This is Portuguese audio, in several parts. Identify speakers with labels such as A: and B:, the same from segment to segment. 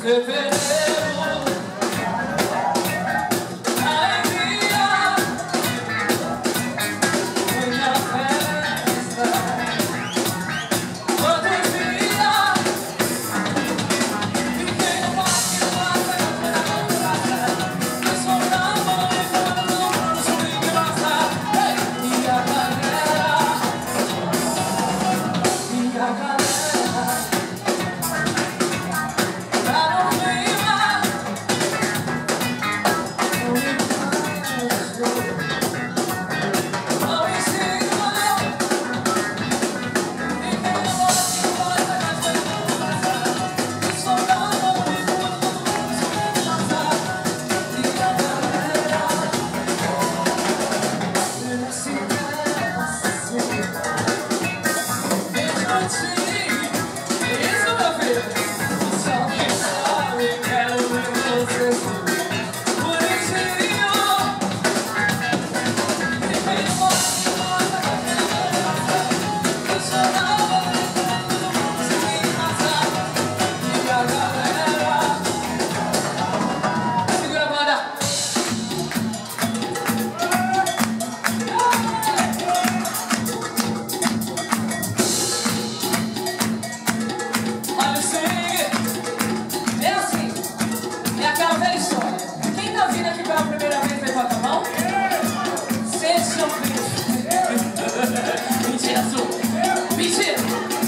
A: se ve.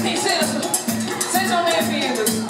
A: princesas, sejam bem-vindos.